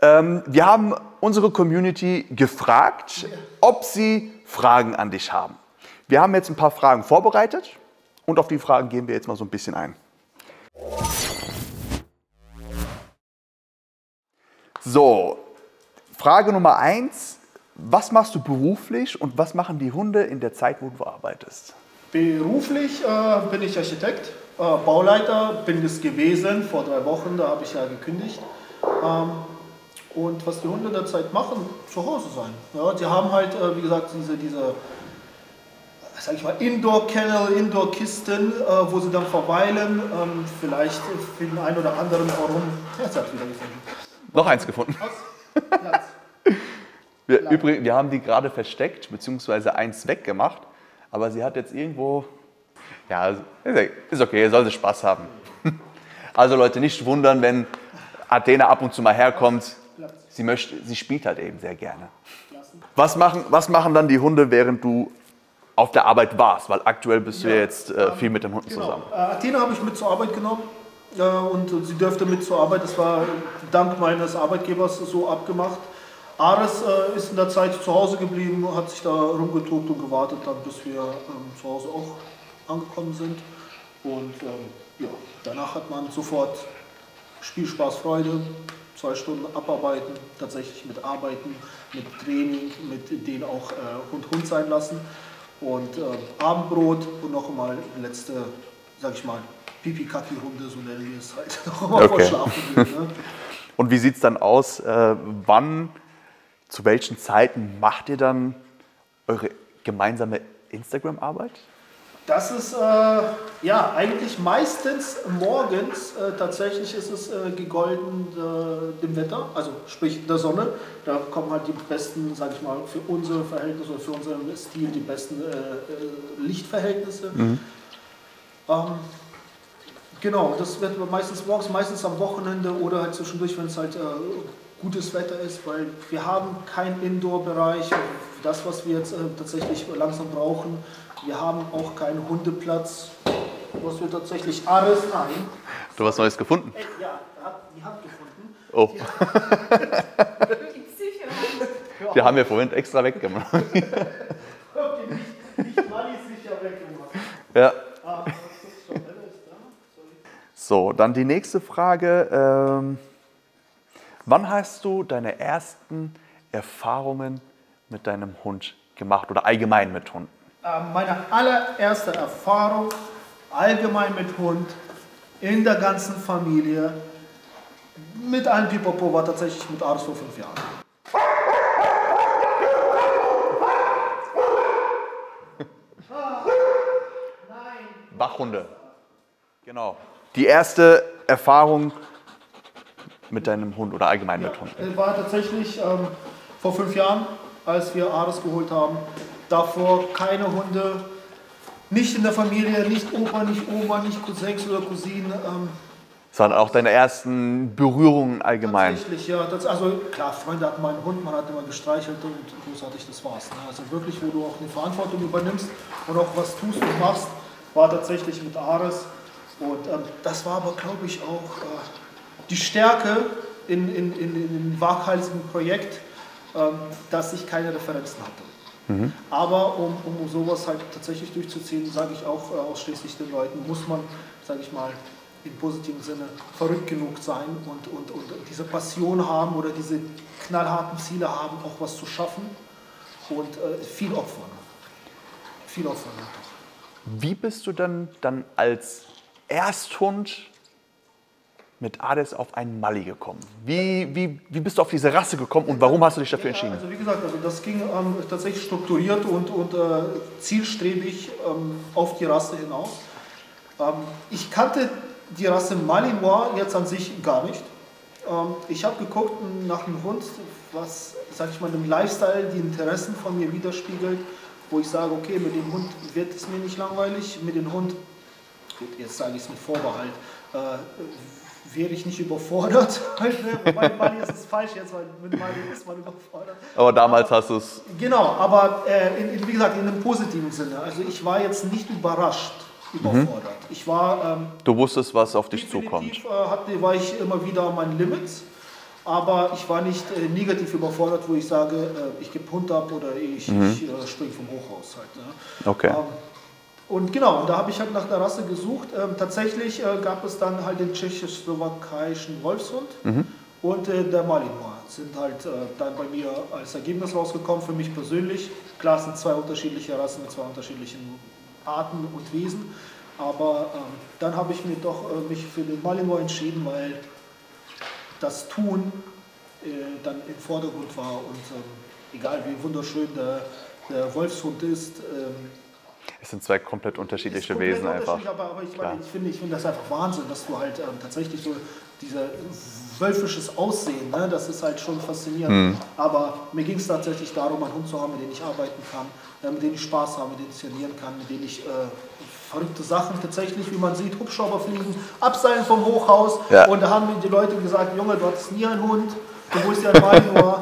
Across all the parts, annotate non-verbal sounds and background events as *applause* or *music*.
Ähm, wir haben unsere Community gefragt, ob sie Fragen an dich haben. Wir haben jetzt ein paar Fragen vorbereitet und auf die Fragen gehen wir jetzt mal so ein bisschen ein. So, Frage Nummer eins. Was machst du beruflich und was machen die Hunde in der Zeit, wo du arbeitest? Beruflich äh, bin ich Architekt, äh, Bauleiter bin es gewesen vor drei Wochen, da habe ich ja gekündigt. Ähm, und was die Hunde in der Zeit machen, zu Hause sein. Ja, die haben halt, äh, wie gesagt, diese, diese sag ich mal, Indoor-Kennel, Indoor-Kisten, äh, wo sie dann verweilen. Ähm, vielleicht für den einen oder anderen warum. Jetzt hat wieder gefunden. Noch eins gefunden. Platz. *laughs* Wir, übrigens, wir haben die gerade versteckt, beziehungsweise eins weggemacht, aber sie hat jetzt irgendwo. Ja, ist okay, soll sie Spaß haben. *laughs* Also Leute, nicht wundern, wenn Athena ab und zu mal herkommt. Sie, möchte, sie spielt halt eben sehr gerne. Was machen, was machen dann die Hunde, während du auf der Arbeit warst? Weil aktuell bist du ja, jetzt äh, viel mit dem Hund genau. zusammen. Äh, Athena habe ich mit zur Arbeit genommen äh, und sie dürfte mit zur Arbeit. Das war dank meines Arbeitgebers so abgemacht. Ares äh, ist in der Zeit zu Hause geblieben, hat sich da rumgetobt und gewartet, dann, bis wir ähm, zu Hause auch angekommen sind. Und ähm, ja, danach hat man sofort Spielspaß, Freude, zwei Stunden abarbeiten, tatsächlich mit Arbeiten, mit Training, mit denen auch äh, Hund Hund sein lassen. Und äh, Abendbrot und noch einmal letzte, sag ich mal, Pipi-Kaki-Runde, so nennen wir es halt, *laughs* noch einmal okay. vor Schlafen gehen. Ne? *laughs* Und wie sieht es dann aus? Äh, wann zu welchen Zeiten macht ihr dann eure gemeinsame Instagram-Arbeit? Das ist äh, ja eigentlich meistens morgens. Äh, tatsächlich ist es äh, gegolten äh, dem Wetter, also sprich der Sonne. Da kommen halt die besten, sage ich mal, für unsere Verhältnisse oder für unseren Stil die besten äh, äh, Lichtverhältnisse. Mhm. Ähm, genau, das wird meistens morgens, meistens am Wochenende oder halt zwischendurch, wenn es halt gutes Wetter ist, weil wir haben keinen Indoor-Bereich. Das, was wir jetzt tatsächlich langsam brauchen, wir haben auch keinen Hundeplatz, was wir tatsächlich alles ein. Du hast Neues gefunden? Ja, die Hand gefunden. Oh. *laughs* Die haben wir vorhin extra weggemacht. *laughs* Okay, nicht, nicht Mali sicher weggemacht. Ja. Ah, so, dann die nächste Frage. Ähm, wann hast du deine ersten Erfahrungen mit deinem Hund gemacht oder allgemein mit Hunden? Ähm, meine allererste Erfahrung allgemein mit Hund in der ganzen Familie mit einem Pipopo war tatsächlich mit Aris vor fünf Jahren. Wachhunde. Genau. Die erste Erfahrung mit deinem Hund oder allgemein ja, mit Hunden? War tatsächlich ähm, vor fünf Jahren, als wir Ares geholt haben davor keine Hunde, nicht in der Familie, nicht Opa, nicht Oma, nicht Cousins oder Cousinen. Ähm, Sondern auch deine ersten Berührungen allgemein. Tatsächlich, ja. Das, also klar, Freunde hatten meinen Hund, man hat immer gestreichelt und großartig, das war's. Ne? Also wirklich, wo du auch eine Verantwortung übernimmst und auch was tust und machst, war tatsächlich mit Ares. Und ähm, das war aber, glaube ich, auch äh, die Stärke in, in, in, in dem waghalsigen Projekt, ähm, dass ich keine Referenzen hatte. Mhm. Aber um, um sowas halt tatsächlich durchzuziehen, sage ich auch äh, ausschließlich den Leuten, muss man, sage ich mal, im positiven Sinne verrückt genug sein und, und, und diese Passion haben oder diese knallharten Ziele haben, auch was zu schaffen und äh, viel opfern. Viel opfern. Wie bist du dann, dann als Ersthund mit Ades auf einen Mali gekommen? Wie, wie, wie bist du auf diese Rasse gekommen und warum hast du dich dafür entschieden? Ja, also wie gesagt, also das ging ähm, tatsächlich strukturiert und, und äh, zielstrebig ähm, auf die Rasse hinaus. Ähm, ich kannte die Rasse Malinois jetzt an sich gar nicht. Ähm, ich habe geguckt nach einem Hund, was, sag ich mal, dem Lifestyle die Interessen von mir widerspiegelt, wo ich sage, okay, mit dem Hund wird es mir nicht langweilig, mit dem Hund, gut, jetzt sage ich es mit Vorbehalt, äh, wäre ich nicht überfordert. *laughs* Wobei Mali ist es falsch jetzt, weil mit Mali ist man überfordert. Aber damals hast du es. Genau, aber äh, in, wie gesagt, in einem positiven Sinne. Also ich war jetzt nicht überrascht, überfordert. Mhm. Ich war. Ähm, du wusstest, was auf dich zukommt. Äh, hatte, war ich immer wieder an meinen Limits. aber ich war nicht äh, negativ überfordert, wo ich sage, äh, ich gebe Hund ab oder ich, mhm. ich äh, springe vom Hochhaus halt. Ne? Okay. Ähm, und genau, da habe ich halt nach der Rasse gesucht. Ähm, tatsächlich äh, gab es dann halt den tschechisch-slowakischen Wolfshund mhm. und äh, der Malinois sind halt äh, dann bei mir als Ergebnis rausgekommen, für mich persönlich. Klar sind zwei unterschiedliche Rassen mit zwei unterschiedlichen Arten und Wesen, aber ähm, dann habe ich mir doch äh, mich für den Malinois entschieden, weil das Tun äh, dann im Vordergrund war und ähm, egal wie wunderschön der, der Wolfshund ist, ähm, es sind zwei komplett unterschiedliche komplett Wesen einfach. Aber, aber ich, meine, ich, finde, ich finde das einfach Wahnsinn, dass du halt ähm, tatsächlich so dieser wölfisches Aussehen, ne, das ist halt schon faszinierend. Mhm. Aber mir ging es tatsächlich darum, einen Hund zu haben, mit dem ich arbeiten kann, äh, mit dem ich Spaß habe, mit dem ich trainieren kann, mit dem ich äh, verrückte Sachen tatsächlich, wie man sieht, Hubschrauber fliegen, abseilen vom Hochhaus. Ja. Und da haben mir die Leute gesagt, Junge, du hattest nie einen Hund, du holst dir ein Malinois,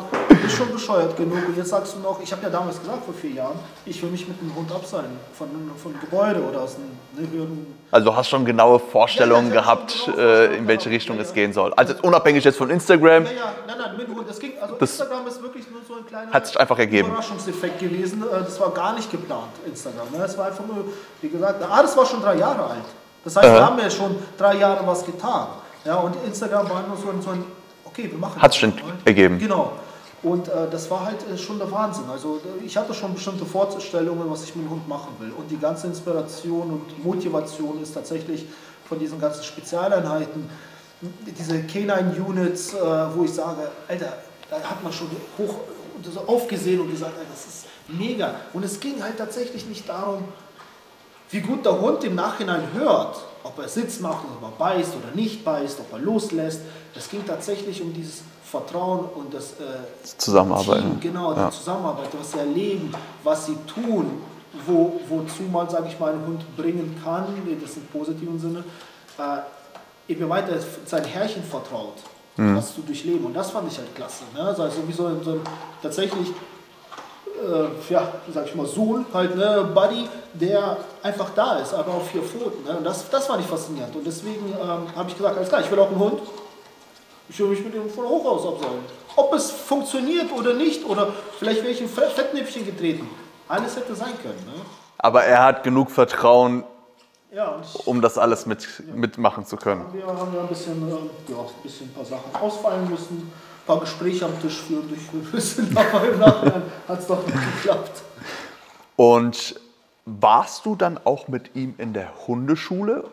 du bist schon bescheuert genug. Und jetzt sagst du noch, ich habe ja damals gesagt, vor vier Jahren, ich will mich mit einem Hund abseilen, von, von Gebäude oder aus einem ne, Hürden. Also du hast schon genaue Vorstellungen ja, gehabt, genau äh, in welche Richtung ja, es gehen soll. Also unabhängig jetzt von Instagram. Ja, ja, nein, nein, mit Hund. Das ging, also das Instagram ist wirklich nur so ein kleiner hat sich einfach ergeben. Überraschungseffekt gewesen. Äh, das war gar nicht geplant, Instagram. Es ne? war einfach nur, wie gesagt, ah, das war schon drei Jahre alt. Das heißt, wir haben ja schon drei Jahre was getan. Ja, und Instagram war nur so ein, so ein okay, wir machen Hat es schon ergeben. Genau. Und äh, das war halt äh, schon der Wahnsinn. Also ich hatte schon bestimmte Vorstellungen, was ich mit dem Hund machen will. Und die ganze Inspiration und Motivation ist tatsächlich von diesen ganzen Spezialeinheiten, diese Canine-Units, äh, wo ich sage, Alter, da hat man schon hoch so aufgesehen und gesagt, Alter, das ist mega. Und es ging halt tatsächlich nicht darum, wie gut der Hund im Nachhinein hört, ob er Sitz macht, ob er beißt oder nicht beißt, ob er loslässt. Es ging tatsächlich um dieses Vertrauen und das äh, Zusammenarbeiten. Team, genau, ja. die Zusammenarbeit, was sie erleben, was sie tun, wo, wozu man, sage ich mal, einen Hund bringen kann, das im positiven Sinne, äh, eben weiter sein Herrchen vertraut, mhm. das zu durchleben. Und das fand ich halt klasse. Ne? Also wie so, so tatsächlich äh, ja, sag ich mal, Sohn, halt, ne, Buddy, der einfach da ist, aber auf vier Pfoten. Ne? Und das, das war nicht faszinierend. Und deswegen ähm, habe ich gesagt, alles klar, ich will auch einen Hund. Ich will mich mit ihm von Hochhaus absaugen. Ob es funktioniert oder nicht, oder vielleicht wäre ich in Fettnäpfchen getreten. Alles hätte sein können. Ne? Aber er hat genug Vertrauen, ja, ich, um das alles mit, ja. mitmachen zu können. Wir haben ja ein bisschen, äh, ja, ein bisschen ein paar Sachen ausfallen müssen paar Gespräche am Tisch führen müssen, aber *laughs* im Nachhinein hat es doch nicht geklappt. Und warst du dann auch mit ihm in der Hundeschule?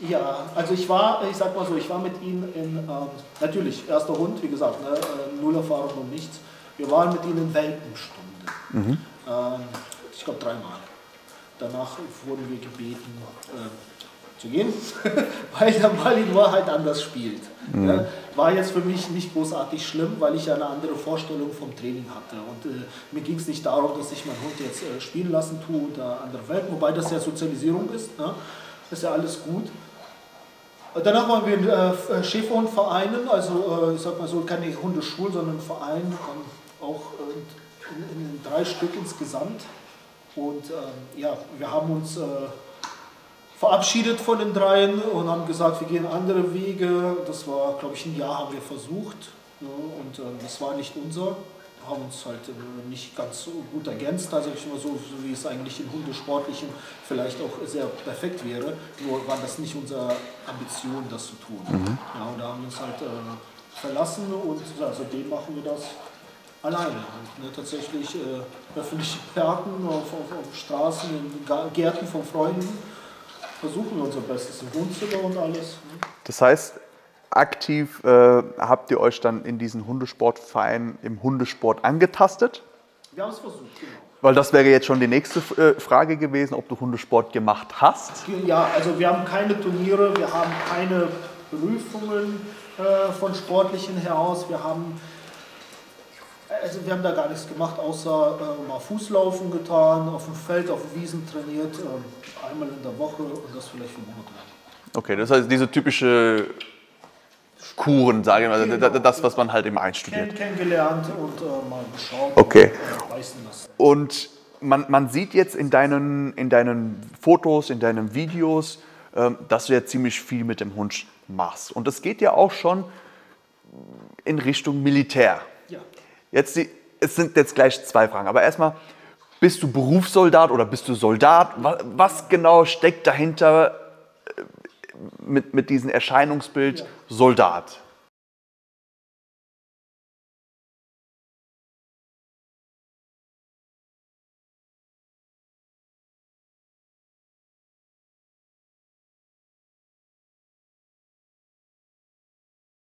Ja, also ich war, ich sag mal so, ich war mit ihm in, ähm, natürlich, erster Hund, wie gesagt, ne, äh, null Erfahrung und nichts. Wir waren mit ihm in Welpenstunde. Mhm. Ähm, ich glaube dreimal. Danach wurden wir gebeten, äh, zu gehen, *laughs* weil der Malinois halt anders spielt. Mhm. Ja, war jetzt für mich nicht großartig schlimm, weil ich ja eine andere Vorstellung vom Training hatte. Und äh, mir ging es nicht darum, dass ich meinen Hund jetzt äh, spielen lassen tue unter andere Welt, wobei das ja Sozialisierung ist. Ne? ist ja alles gut. Danach waren wir in äh, Schäferhundvereinen, also äh, ich sag mal so, keine Hundeschulen, sondern Verein, ähm, auch äh, in, in, drei Stück insgesamt. Und ähm, ja, wir haben uns verabschiedet von den dreien und haben gesagt, wir gehen andere Wege. Das war, glaube ich, ein Jahr haben wir versucht ne? und äh, das war nicht unser. Haben uns halt äh, nicht ganz so gut ergänzt, also ich mal so, so, wie es eigentlich im Hundesportlichen vielleicht auch sehr perfekt wäre. Nur war das nicht unsere Ambition, das zu tun. Mhm. Ja, und da haben wir uns halt äh, verlassen und ja, seitdem machen wir das alleine. Und, ne, tatsächlich äh, öffentliche Gärten auf, auf, auf Straßen, in Gärten von Freunden versuchen wir unser Bestes im Wohnzimmer und alles. Ne? Das heißt, aktiv äh, habt ihr euch dann in diesen Hundesportverein im Hundesport angetastet? Wir haben es versucht, genau. Weil das wäre jetzt schon die nächste äh, Frage gewesen, ob du Hundesport gemacht hast. Ja, also wir haben keine Turniere, wir haben keine Prüfungen äh, von sportlichen her aus, wir haben also wir haben da gar nichts gemacht, außer äh, mal Fußlaufen getan, auf dem Feld, auf Wiesen trainiert, äh, einmal in der Woche und das vielleicht für Monate. Okay, das heißt diese typische Kuren, sage ich mal, genau. das, was man halt immer einstudiert. Kenn, kennengelernt und äh, mal geschaut okay. und äh, man, man, sieht jetzt in deinen, in deinen Fotos, in deinen Videos, ähm, dass du ja ziemlich viel mit dem Hund machst. Und das geht ja auch schon in Richtung Militär. Ja. Jetzt die, es sind jetzt gleich zwei Fragen, aber erstmal, bist du Berufssoldat oder bist du Soldat? Was, was genau steckt dahinter mit, mit diesem Erscheinungsbild Ja. Soldat?